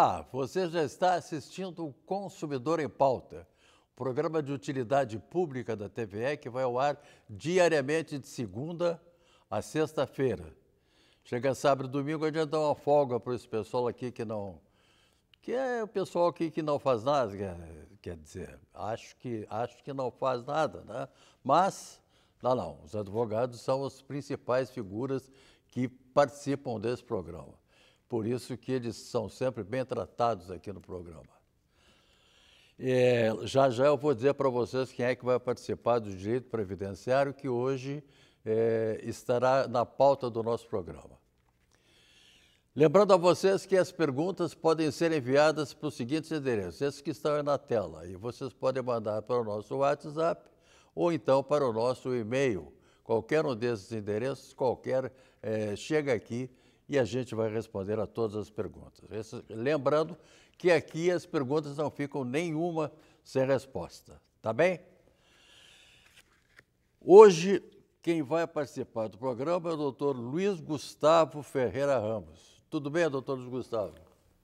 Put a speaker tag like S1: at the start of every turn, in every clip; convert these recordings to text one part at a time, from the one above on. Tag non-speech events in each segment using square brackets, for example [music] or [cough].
S1: Olá, você já está assistindo o Consumidor em Pauta, programa de utilidade pública da TVE que vai ao ar diariamente de segunda a sexta-feira. Chega sábado e domingo, a gente dá uma folga para esse pessoal aqui que não. que é o pessoal aqui que não faz nada, quer, dizer, acho que, acho que não faz nada, né? Mas, não, não, os advogados são as principais figuras que participam desse programa. Por isso que eles são sempre bem tratados aqui no programa. É, já já eu vou dizer para vocês quem é que vai participar do direito previdenciário, que hoje é, estará na pauta do nosso programa. Lembrando a vocês que as perguntas podem ser enviadas para os seguintes endereços, esses que estão aí na tela, e vocês podem mandar para o nosso WhatsApp ou então para o nosso e-mail. Qualquer um desses endereços, qualquer, é, chega aqui e a gente vai responder a todas as perguntas. Esse, lembrando que aqui as perguntas não ficam nenhuma sem resposta, tá bem? Hoje, quem vai participar do programa é o doutor Luiz Gustavo Ferreira Ramos. Tudo bem, doutor Luiz Gustavo?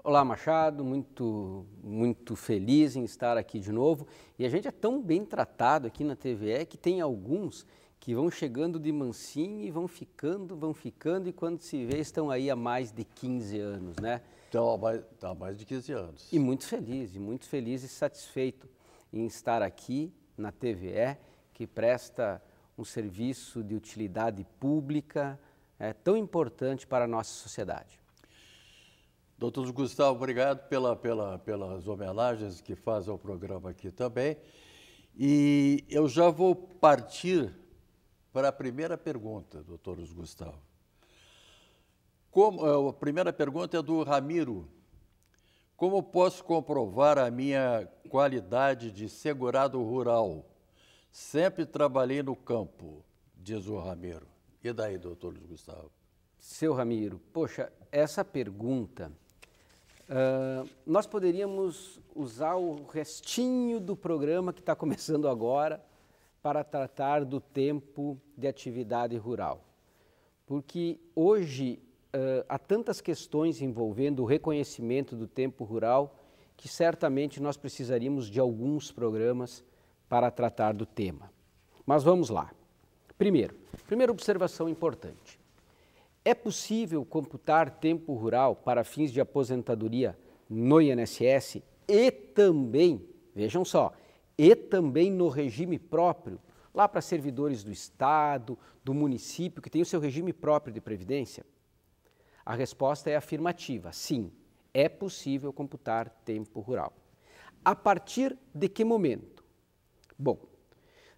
S2: Olá, Machado, muito, muito feliz em estar aqui de novo. E a gente é tão bem tratado aqui na TVE que tem alguns que vão chegando de mansinho e vão ficando, vão ficando, e quando se vê, estão aí há mais de 15 anos, né?
S1: Estão há mais, há mais de 15 anos.
S2: E muito feliz, e muito feliz e satisfeito em estar aqui na TVE, que presta um serviço de utilidade pública é, tão importante para a nossa sociedade.
S1: Doutor Gustavo, obrigado pela, pela, pelas homenagens que faz ao programa aqui também. E eu já vou partir para a primeira pergunta, doutor Gustavo. Como, eh, a primeira pergunta é do Ramiro. Como posso comprovar a minha qualidade de segurado rural? Sempre trabalhei no campo, diz o Ramiro. E daí, doutor Gustavo?
S2: Seu Ramiro, poxa, essa pergunta, uh, nós poderíamos usar o restinho do programa que está começando agora para tratar do tempo de atividade rural. Porque hoje uh, há tantas questões envolvendo o reconhecimento do tempo rural que certamente nós precisaríamos de alguns programas para tratar do tema. Mas vamos lá. Primeiro, primeira observação importante. É possível computar tempo rural para fins de aposentadoria no INSS e também, vejam só, e também no regime próprio, lá para servidores do Estado, do município, que tem o seu regime próprio de previdência? A resposta é afirmativa, sim, é possível computar tempo rural. A partir de que momento? Bom,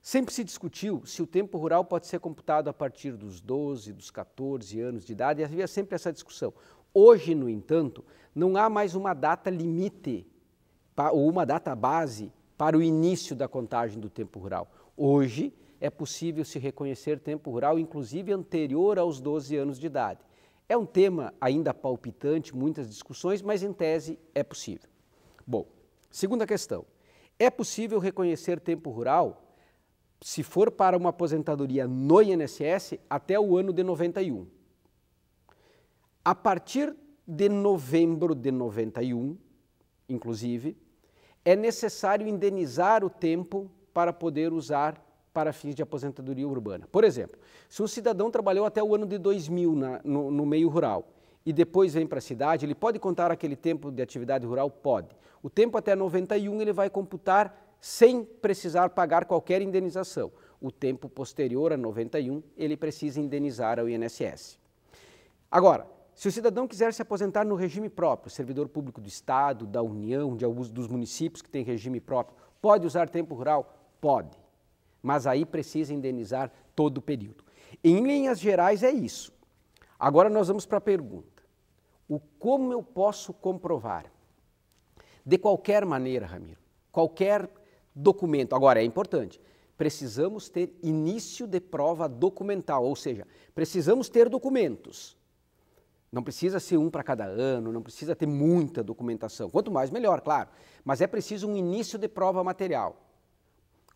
S2: sempre se discutiu se o tempo rural pode ser computado a partir dos 12, dos 14 anos de idade, e havia sempre essa discussão. Hoje, no entanto, não há mais uma data limite ou uma data base para o início da contagem do tempo rural. Hoje é possível se reconhecer tempo rural, inclusive anterior aos 12 anos de idade. É um tema ainda palpitante, muitas discussões, mas em tese é possível. Bom, segunda questão. É possível reconhecer tempo rural se for para uma aposentadoria no INSS até o ano de 91. A partir de novembro de 91, inclusive, é necessário indenizar o tempo para poder usar para fins de aposentadoria urbana. Por exemplo, se um cidadão trabalhou até o ano de 2000 na, no, no meio rural e depois vem para a cidade, ele pode contar aquele tempo de atividade rural? Pode. O tempo até 91 ele vai computar sem precisar pagar qualquer indenização. O tempo posterior a 91 ele precisa indenizar ao INSS. Agora, se o cidadão quiser se aposentar no regime próprio, servidor público do Estado, da União, de alguns dos municípios que têm regime próprio, pode usar tempo rural? Pode. Mas aí precisa indenizar todo o período. Em linhas gerais é isso. Agora nós vamos para a pergunta. O como eu posso comprovar? De qualquer maneira, Ramiro, qualquer documento. Agora é importante, precisamos ter início de prova documental, ou seja, precisamos ter documentos não precisa ser um para cada ano, não precisa ter muita documentação. Quanto mais, melhor, claro. Mas é preciso um início de prova material.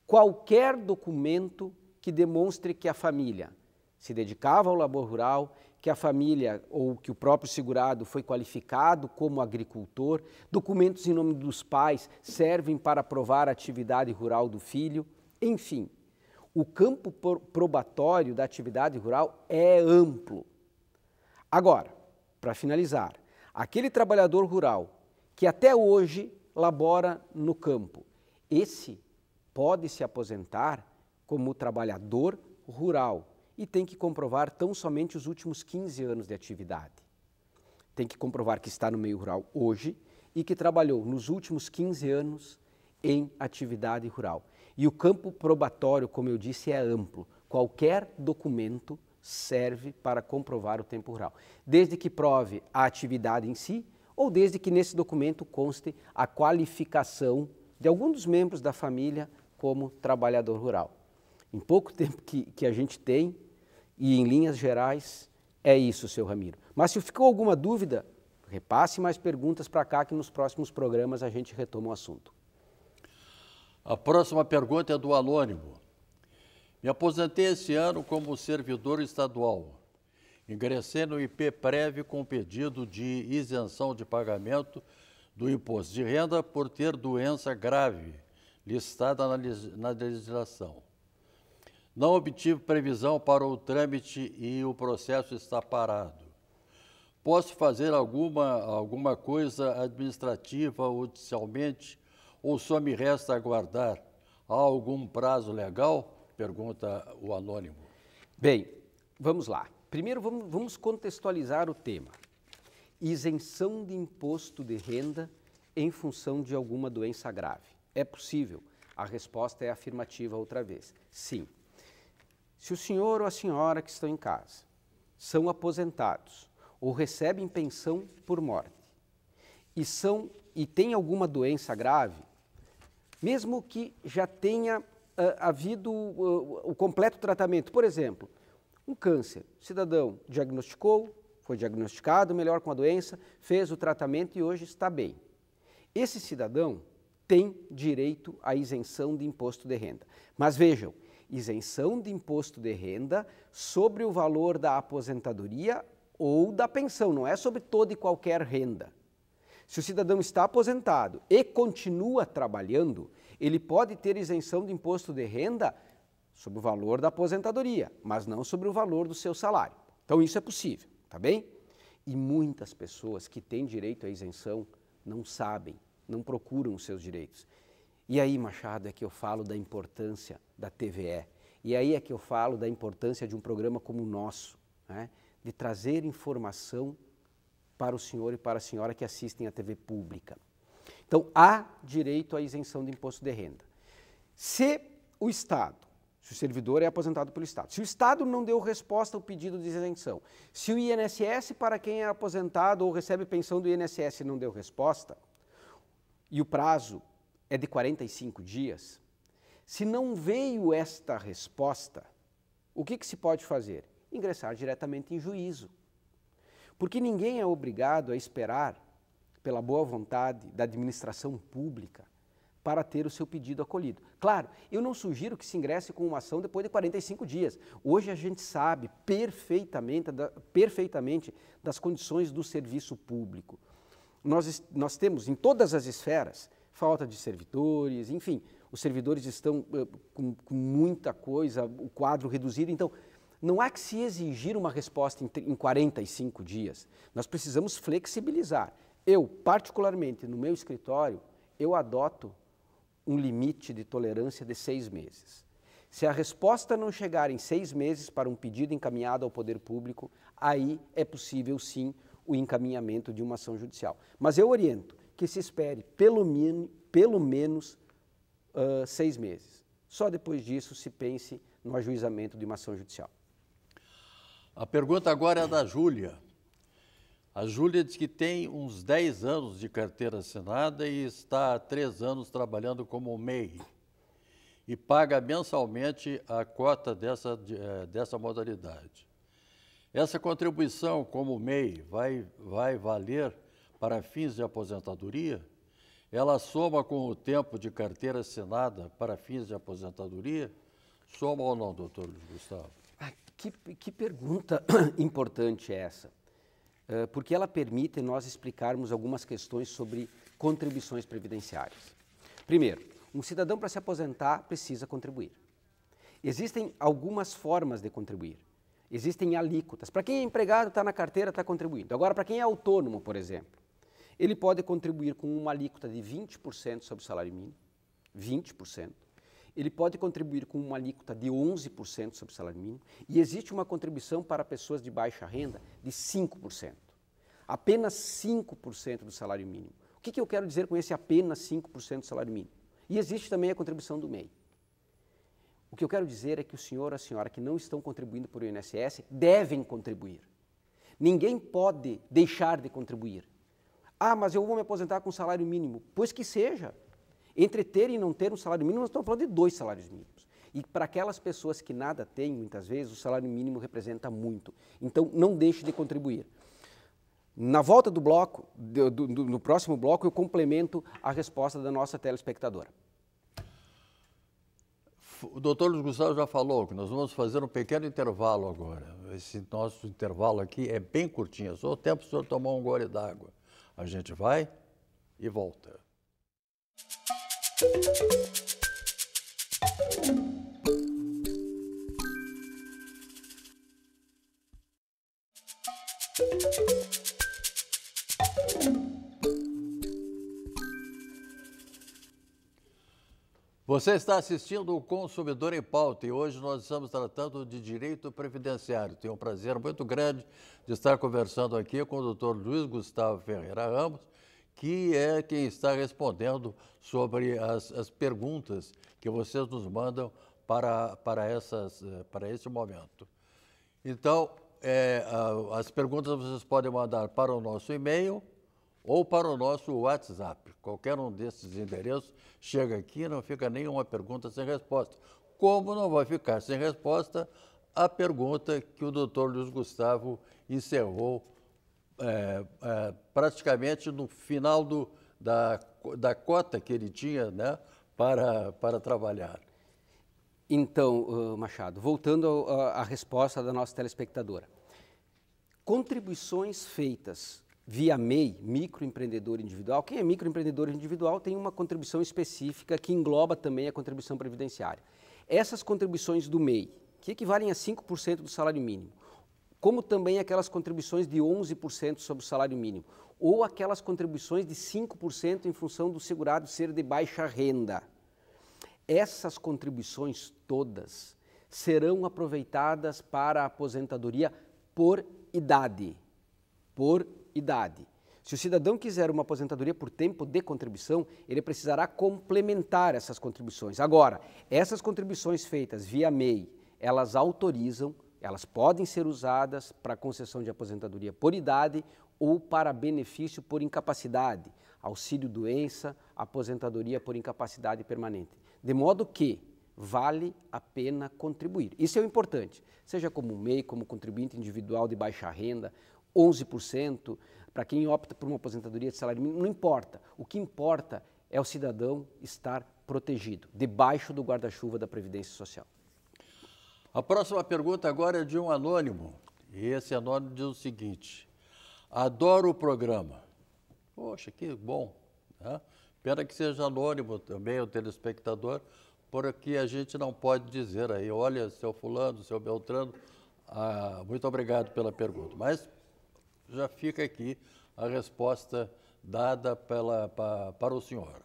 S2: Qualquer documento que demonstre que a família se dedicava ao labor rural, que a família ou que o próprio segurado foi qualificado como agricultor, documentos em nome dos pais servem para provar a atividade rural do filho, enfim. O campo probatório da atividade rural é amplo. Agora, para finalizar, aquele trabalhador rural que até hoje labora no campo, esse pode se aposentar como trabalhador rural e tem que comprovar tão somente os últimos 15 anos de atividade. Tem que comprovar que está no meio rural hoje e que trabalhou nos últimos 15 anos em atividade rural. E o campo probatório, como eu disse, é amplo. Qualquer documento serve para comprovar o tempo rural, desde que prove a atividade em si ou desde que nesse documento conste a qualificação de algum dos membros da família como trabalhador rural. Em pouco [laughs] tempo que, que a gente tem, e em linhas gerais, é isso, seu Ramiro. Mas se ficou alguma dúvida, repasse mais perguntas para cá que nos próximos programas a gente retoma o assunto.
S1: A próxima pergunta é do Anônimo. Me aposentei esse ano como servidor estadual. Ingressei no IP Prévio com pedido de isenção de pagamento do imposto de renda por ter doença grave listada na legislação. Não obtive previsão para o trâmite e o processo está parado. Posso fazer alguma, alguma coisa administrativa oficialmente ou só me resta aguardar? Há algum prazo legal? Pergunta o anônimo.
S2: Bem, vamos lá. Primeiro vamos, contextualizar o tema. Isenção de imposto de renda em função de alguma doença grave. É possível? A resposta é afirmativa outra vez. Sim. Se o senhor ou a senhora que estão em casa são aposentados ou recebem pensão por morte e são e têm alguma doença grave, mesmo que já tenha havido uh, o completo tratamento, por exemplo, um câncer, o cidadão diagnosticou, foi diagnosticado melhor com a doença, fez o tratamento e hoje está bem. Esse cidadão tem direito à isenção de imposto de renda. Mas vejam, isenção de imposto de renda sobre o valor da aposentadoria ou da pensão, não é sobre toda e qualquer renda. Se o cidadão está aposentado e continua trabalhando, ele pode ter isenção de imposto de renda sobre o valor da aposentadoria, mas não sobre o valor do seu salário. Então isso é possível, tá bem? E muitas pessoas que têm direito à isenção não sabem, não procuram os seus direitos. E aí, Machado, é que eu falo da importância da TVE. E aí é que eu falo da importância de um programa como o nosso, né? de trazer informação para o senhor e para a senhora que assistem à TV pública. Então, há direito à isenção de imposto de renda. Se o Estado, se o servidor é aposentado pelo Estado, se o Estado não deu resposta ao pedido de isenção, se o INSS, para quem é aposentado ou recebe pensão do INSS, não deu resposta, e o prazo é de 45 dias, se não veio esta resposta, o que, que se pode fazer? Ingressar diretamente em juízo. Porque ninguém é obrigado a esperar pela boa vontade da administração pública para ter o seu pedido acolhido. Claro, eu não sugiro que se ingresse com uma ação depois de 45 dias. Hoje a gente sabe perfeitamente, perfeitamente das condições do serviço público. Nós, nós temos em todas as esferas falta de servidores, enfim, os servidores estão uh, com, com, muita coisa, o quadro reduzido. Então, não há que se exigir uma resposta em, em 45 dias. Nós precisamos flexibilizar. Eu, particularmente, no meu escritório, eu adoto um limite de tolerância de seis meses. Se a resposta não chegar em seis meses para um pedido encaminhado ao poder público, aí é possível sim o encaminhamento de uma ação judicial. Mas eu oriento que se espere pelo, min, pelo menos uh, seis meses. Só depois disso se pense no ajuizamento de uma ação judicial.
S1: A pergunta agora é da Júlia. A Júlia diz que tem uns 10 anos de carteira assinada e está há três anos trabalhando como MEI e paga mensalmente a cota dessa, eh, dessa modalidade. Essa contribuição como MEI vai, vai valer para fins de aposentadoria, ela soma com o tempo de carteira assinada para fins de aposentadoria? Soma ou não, doutor Luiz Gustavo?
S2: Que, que pergunta [coughs] importante é essa? Uh, porque ela permite nós explicarmos algumas questões sobre contribuições previdenciárias. Primeiro, um cidadão para se aposentar precisa contribuir. Existem algumas formas de contribuir. Existem alíquotas. Para quem é empregado, está na carteira, está contribuindo. Agora, para quem é autônomo, por exemplo, ele pode contribuir com uma alíquota de 20% sobre o salário mínimo, 20%. Ele pode contribuir com uma alíquota de 11% sobre o salário mínimo e existe uma contribuição para pessoas de baixa renda de 5%. Apenas 5% do salário mínimo. O que, que eu quero dizer com esse apenas 5% do salário mínimo? E existe também a contribuição do MEI. O que eu quero dizer é que o senhor a senhora que não estão contribuindo por o INSS devem contribuir. Ninguém pode deixar de contribuir. Ah, mas eu vou me aposentar com salário mínimo. Pois que seja. Entre ter e não ter um salário mínimo, nós estamos falando de dois salários mínimos. E para aquelas pessoas que nada têm, muitas vezes, o salário mínimo representa muito. Então, não deixe de contribuir. Na volta do bloco, do, do, no próximo bloco, eu complemento a resposta da nossa telespectadora.
S1: O doutor Luiz Gustavo já falou que nós vamos fazer um pequeno intervalo agora. Esse nosso intervalo aqui é bem curtinho, só o tempo para o senhor tomar um gole d'água. A gente vai e volta. Você está assistindo o Consumidor em Pauta e hoje nós estamos tratando de direito previdenciário. Tenho um prazer muito grande de estar conversando aqui com o doutor Luiz Gustavo Ferreira Ramos, que é quem está respondendo sobre as, as perguntas que vocês nos mandam para, para, essas, para esse momento. Então, é, as perguntas vocês podem mandar para o nosso e-mail ou para o nosso WhatsApp. Qualquer um desses endereços chega aqui e não fica nenhuma pergunta sem resposta. Como não vai ficar sem resposta a pergunta que o doutor Luiz Gustavo encerrou é, é, praticamente no final do, da, da cota que ele tinha né, para, para trabalhar.
S2: Então, Machado, voltando à resposta da nossa telespectadora. Contribuições feitas via MEI, microempreendedor individual. Quem é microempreendedor individual tem uma contribuição específica que engloba também a contribuição previdenciária. Essas contribuições do MEI, que equivalem a 5% do salário mínimo, como também aquelas contribuições de 11% sobre o salário mínimo, ou aquelas contribuições de 5% em função do segurado ser de baixa renda. Essas contribuições todas serão aproveitadas para a aposentadoria por idade. Por idade. Se o cidadão quiser uma aposentadoria por tempo de contribuição, ele precisará complementar essas contribuições. Agora, essas contribuições feitas via MEI, elas autorizam, elas podem ser usadas para concessão de aposentadoria por idade ou para benefício por incapacidade, auxílio doença, aposentadoria por incapacidade permanente. De modo que vale a pena contribuir. Isso é o importante, seja como MEI, como contribuinte individual de baixa renda, 11%, para quem opta por uma aposentadoria de salário mínimo, não importa. O que importa é o cidadão estar protegido, debaixo do guarda-chuva da Previdência Social.
S1: A próxima pergunta agora é de um anônimo. E esse anônimo diz o seguinte: Adoro o programa. Poxa, que bom. Né? Que seja anônimo também o telespectador, porque a gente não pode dizer aí, olha, seu fulano, seu Beltrano, ah, muito obrigado pela pergunta. Mas já fica aqui a resposta dada pela, para, para o senhor.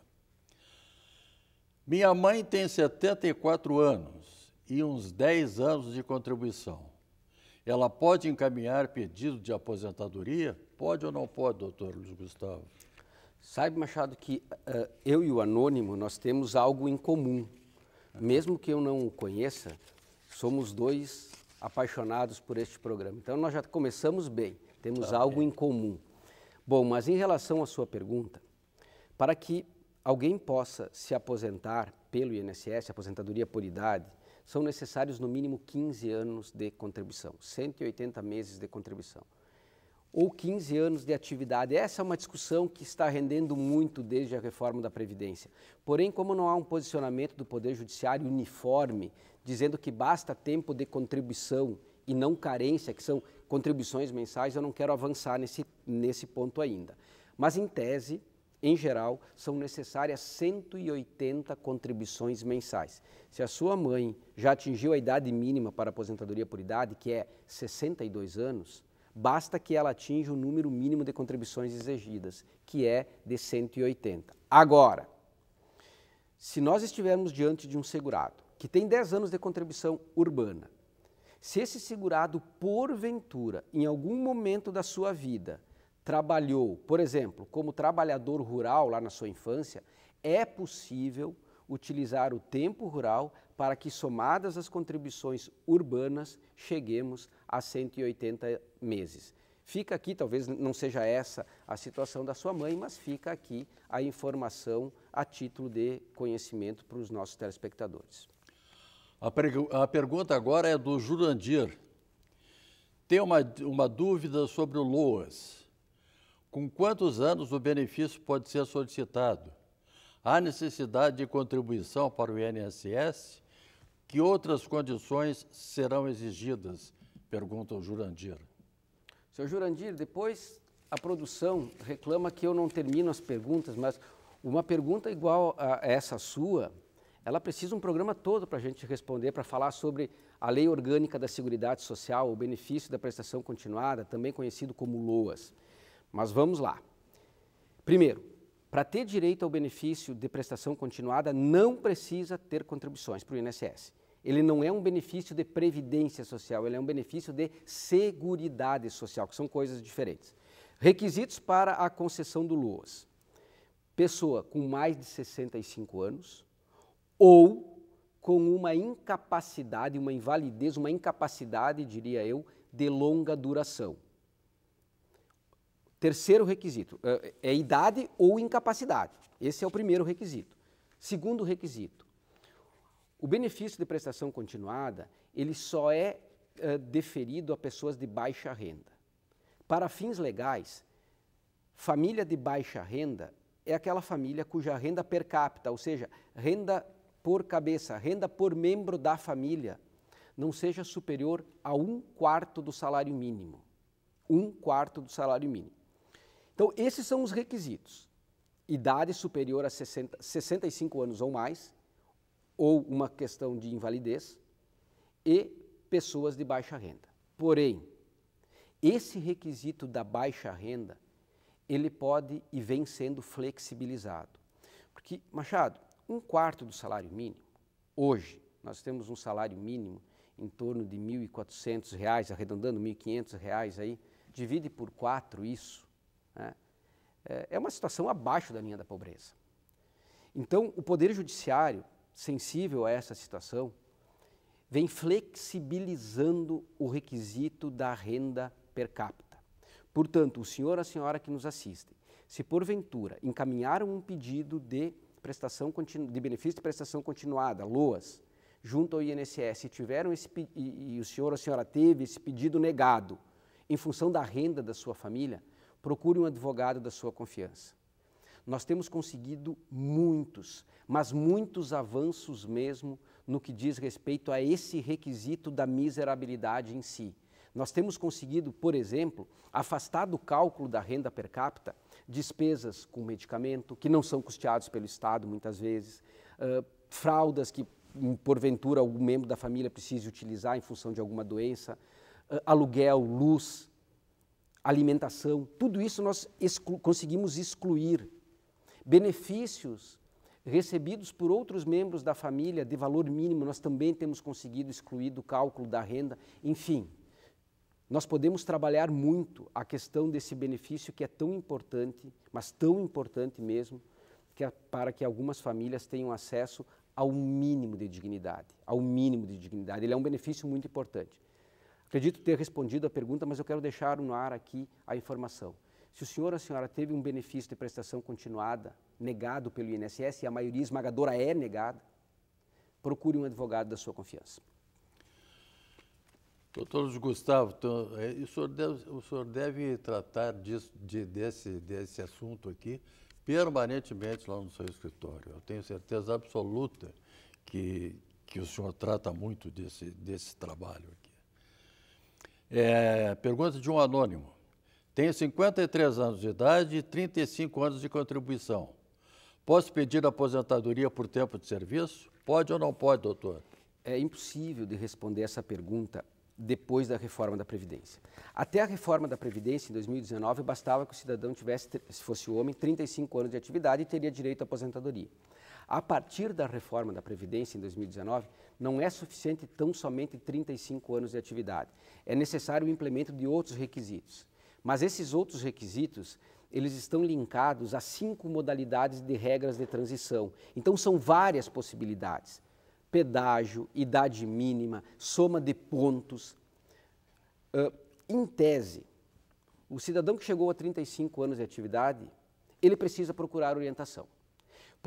S1: Minha mãe tem 74 anos e uns 10 anos de contribuição. Ela pode encaminhar pedido de aposentadoria? Pode ou não pode, doutor Luiz Gustavo?
S2: Sabe, Machado, que uh, eu e o Anônimo, nós temos algo em comum. Mesmo que eu não o conheça, somos dois apaixonados por este programa. Então, nós já começamos bem. Temos tá algo em comum. Bom, mas em relação à sua pergunta, para que alguém possa se aposentar pelo INSS, aposentadoria por idade, são necessários no mínimo 15 anos de contribuição, 180 meses de contribuição. Ou 15 anos de atividade. Essa é uma discussão que está rendendo muito desde a reforma da Previdência. Porém, como não há um posicionamento do Poder Judiciário uniforme, dizendo que basta tempo de contribuição e não carência, que são contribuições mensais, eu não quero avançar nesse, nesse ponto ainda. Mas, em tese, em geral, são necessárias 180 contribuições mensais. Se a sua mãe já atingiu a idade mínima para aposentadoria por idade, que é 62 anos, basta que ela atinja o número mínimo de contribuições exigidas, que é de 180. Agora, se nós estivermos diante de um segurado que tem 10 anos de contribuição urbana, se esse segurado, porventura, em algum momento da sua vida, trabalhou, por exemplo, como trabalhador rural lá na sua infância, é possível utilizar o tempo rural para que, somadas as contribuições urbanas, cheguemos a 180 meses. Fica aqui, talvez não seja essa a situação da sua mãe, mas fica aqui a informação a título de conhecimento para os nossos telespectadores.
S1: A, a pergunta agora é do Jurandir. Tem uma, uma dúvida sobre o LOAS. Com quantos anos o benefício pode ser solicitado? Há necessidade de contribuição para o INSS? Que outras condições serão exigidas? Pergunta o Jurandir.
S2: Senhor Jurandir, depois a produção reclama que eu não termino as perguntas, mas uma pergunta igual a essa sua, ela precisa um programa todo para a gente responder, para falar sobre a Lei Orgânica da Seguridade Social, o benefício da prestação continuada, também conhecido como LOAS. Mas vamos lá. Primeiro, para ter direito ao benefício de prestação continuada, não precisa ter contribuições para o INSS. Ele não é um benefício de previdência social, ele é um benefício de seguridade social, que são coisas diferentes. Requisitos para a concessão do LOAS. Pessoa com mais de 65 anos ou com uma incapacidade, uma invalidez, uma incapacidade, diria eu, de longa duração. Terceiro requisito é, é idade ou incapacidade. Esse é o primeiro requisito. Segundo requisito, o benefício de prestação continuada ele só é, é deferido a pessoas de baixa renda. Para fins legais, família de baixa renda é aquela família cuja renda per capita, ou seja, renda por cabeça, renda por membro da família, não seja superior a um quarto do salário mínimo. Um quarto do salário mínimo. Então, esses são os requisitos. Idade superior a 60, 65 anos ou mais, ou uma questão de invalidez, e pessoas de baixa renda. Porém, esse requisito da baixa renda, ele pode e vem sendo flexibilizado. Porque, Machado, um quarto do salário mínimo, hoje, nós temos um salário mínimo em torno de R$ 1.400, arredondando R$ 1.500 aí, divide por quatro isso, né? É, é uma situação abaixo da linha da pobreza. Então, o Poder Judiciário, sensível a essa situação, vem flexibilizando o requisito da renda per capita. Portanto, o senhor e a senhora que nos assistem, se porventura encaminharam um pedido de prestação de benefício de prestação continuada, LOAS, junto ao INSS, e tiveram esse e, e o senhor ou a senhora teve esse pedido negado em função da renda da sua família, procure um advogado da sua confiança. Nós temos conseguido muitos, mas muitos avanços mesmo no que diz respeito a esse requisito da miserabilidade em si. Nós temos conseguido, por exemplo, afastar do cálculo da renda per capita despesas com medicamento, que não são custeados pelo Estado muitas vezes, uh, fraldas que, hum, porventura, algum membro da família precise utilizar em função de alguma doença, uh, aluguel, luz, alimentação, tudo isso nós exclu conseguimos excluir. Benefícios recebidos por outros membros da família de valor mínimo, nós também temos conseguido excluir do cálculo da renda. Enfim, nós podemos trabalhar muito a questão desse benefício que é tão importante, mas tão importante mesmo, que é para que algumas famílias tenham acesso ao mínimo de dignidade, ao mínimo de dignidade. Ele é um benefício muito importante. Acredito ter respondido a pergunta, mas eu quero deixar no ar aqui a informação. Se o senhor ou a senhora teve um benefício de prestação continuada negado pelo INSS, e a maioria esmagadora é negada, procure um advogado da sua confiança.
S1: Doutor Gustavo, então, é, o, senhor deve, o senhor deve tratar disso, de, desse, desse assunto aqui permanentemente lá no seu escritório. Eu tenho certeza absoluta que, que o senhor trata muito desse, desse trabalho aqui. É, pergunta de um anônimo. Tenho 53 anos de idade e 35 anos de contribuição. Posso pedir aposentadoria por tempo de serviço? Pode ou não pode, doutor?
S2: É impossível de responder essa pergunta depois da reforma da Previdência. Até a reforma da Previdência, em 2019, bastava que o cidadão tivesse, se fosse homem, 35 anos de atividade e teria direito à aposentadoria. A partir da reforma da Previdência, em 2019, não é suficiente tão somente 35 anos de atividade. É necessário o implemento de outros requisitos. Mas esses outros requisitos, eles estão linkados a cinco modalidades de regras de transição. Então, são várias possibilidades pedágio, idade mínima, soma de pontos. Uh, em tese, o cidadão que chegou a 35 anos de atividade, ele precisa procurar orientação.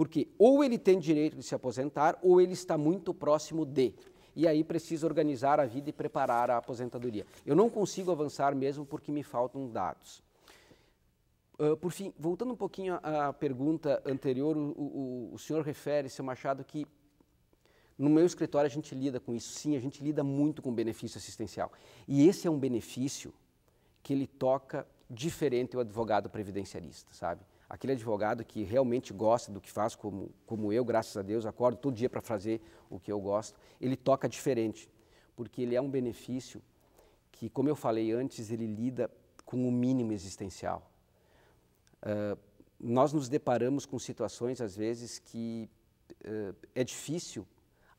S2: Porque ou ele tem direito de se aposentar ou ele está muito próximo de. E aí precisa organizar a vida e preparar a aposentadoria. Eu não consigo avançar mesmo porque me faltam dados. Uh, por fim, voltando um pouquinho à pergunta anterior, o, o, o senhor refere, seu Machado, que no meu escritório a gente lida com isso, sim, a gente lida muito com benefício assistencial. E esse é um benefício que ele toca diferente o advogado previdenciarista, sabe? Aquele advogado que realmente gosta do que faz, como, como eu, graças a Deus, acordo todo dia para fazer o que eu gosto, ele toca diferente, porque ele é um benefício que, como eu falei antes, ele lida com o mínimo existencial. Uh, nós nos deparamos com situações, às vezes, que uh, é difícil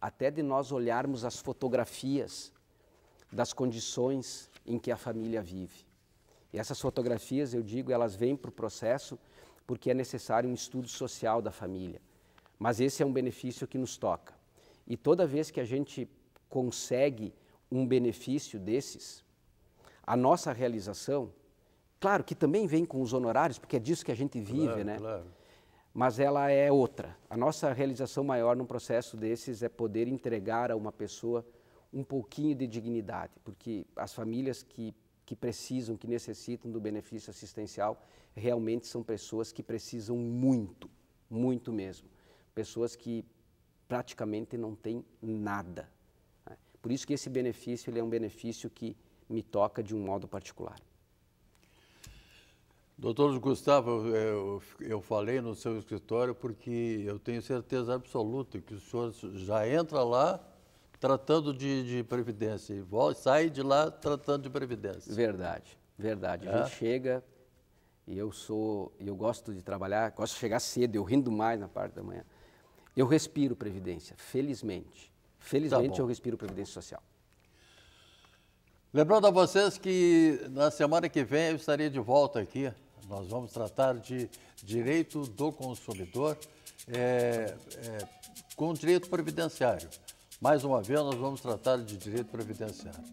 S2: até de nós olharmos as fotografias das condições em que a família vive. E essas fotografias, eu digo, elas vêm para o processo porque é necessário um estudo social da família. Mas esse é um benefício que nos toca. E toda vez que a gente consegue um benefício desses, a nossa realização, claro que também vem com os honorários, porque é disso que a gente vive,
S1: claro,
S2: né?
S1: Claro
S2: mas ela é outra. A nossa realização maior num processo desses é poder entregar a uma pessoa um pouquinho de dignidade, porque as famílias que, que precisam, que necessitam do benefício assistencial, realmente são pessoas que precisam muito, muito mesmo. Pessoas que praticamente não têm nada. Né? Por isso que esse benefício ele é um benefício que me toca de um modo particular.
S1: Doutor Gustavo, eu, eu, falei no seu escritório porque eu tenho certeza absoluta que o senhor já entra lá tratando de, de previdência e volta, sai de lá tratando de previdência.
S2: Verdade, verdade. É? A gente chega e eu sou, eu gosto de trabalhar, gosto de chegar cedo, eu rindo mais na parte da manhã. Eu respiro previdência, felizmente. Felizmente tá eu respiro previdência social.
S1: Lembrando a vocês que na semana que vem eu estaria de volta aqui nós vamos tratar de direito do consumidor é, é, com direito previdenciário. Mais uma vez, nós vamos tratar de direito previdenciário.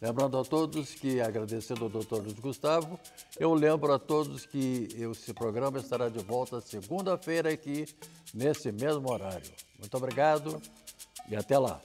S1: Lembrando a todos que, agradecendo ao doutor Luiz Gustavo, eu lembro a todos que esse programa estará de volta segunda-feira aqui, nesse mesmo horário. Muito obrigado e até lá.